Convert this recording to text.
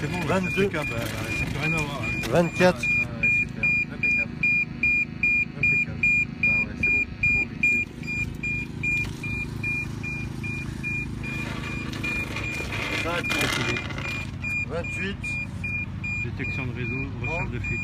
c'est bon. 22. Impeccable. Ça peut rien avoir. hein. 24. Super. Impeccable. Impeccable. Bah ouais, c'est bon. C'est bon, vite fait. 28. Détection de réseau, recherche de fuite.